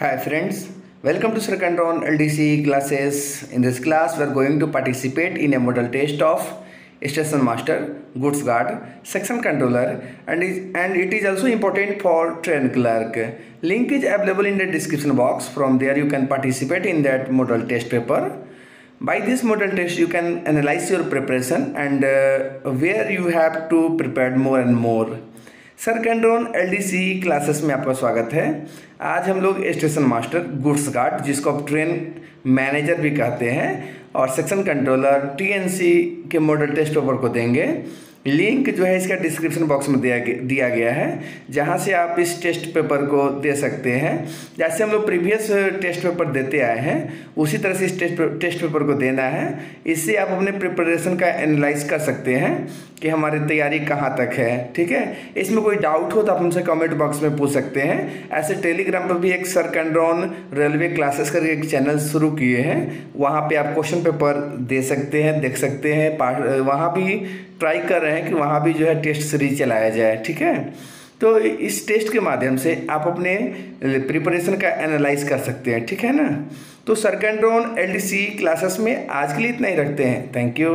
Hi friends, welcome to Circantron LDC classes. In this class, we are going to participate in a model test of station master, goods guard, section controller and, is, and it is also important for train clerk. Link is available in the description box. From there you can participate in that model test paper. By this model test you can analyze your preparation and uh, where you have to prepare more and more. Sir कैंड्रोन L classes में आपका स्वागत है। आज हम लोग station master goods guard जिसको आप train manager भी कहते हैं, और सेक्शन कंट्रोलर टीएनसी के मॉडल टेस्ट पेपर को देंगे। लिंक जो है इसका डिस्क्रिप्शन बॉक्स में दिया दिया गया है, जहाँ से आप इस टेस्ट पेपर को दे सकते हैं। जैसे हम लोग प्रीवियस टेस्ट पेपर देते आए हैं, उसी तरह से इस टेस्ट टेस्ट पेपर को देना है। इससे आप अपने प्रिपरेशन का एनालाइज कर सकते हैं कि हमारी तैयारी कहाँ तक है, ठीक है? इसमें कोई डाउट हो तो आप हमसे कमेंट बॉक्स में पूछ सकते हैं। ऐसे टेलीग्राम पर भी एक सर कंड्रॉन रेलवे क्लासेस करके एक चैनल शुरू किए हैं। वहाँ पे आप क्वेश्चन पेपर दे सकते हैं, देख सकते हैं वहाँ भी ट्राई कर रहे हैं कि वहाँ भी जो है टेस्ट सीरीज़ चलाया जाए, ठीक है? तो इस टेस्ट के माध्यम से आप अपने प्रिपरेशन का एनालाइज कर सकते हैं, ठीक है ना? तो सरकंड्रोन एल क्लासेस में आज के लिए इतना ही रखते हैं। Thank you